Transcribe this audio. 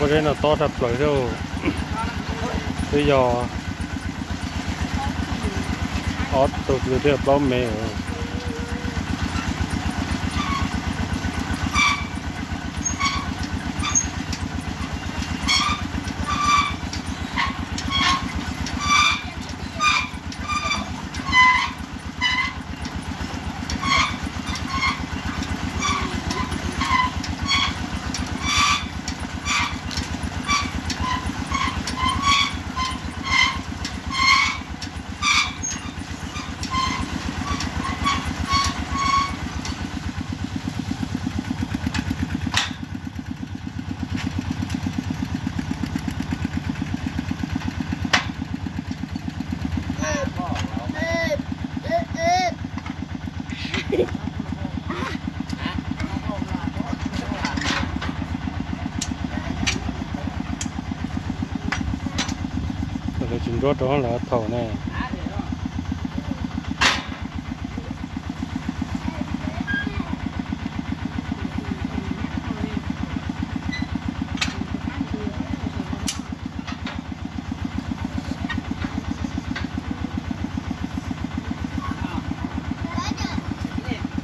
bữa đây là to thật rồi đâu bây giờ, ót tụt rồi thì bao mẹ chúng đó đó là thầu này.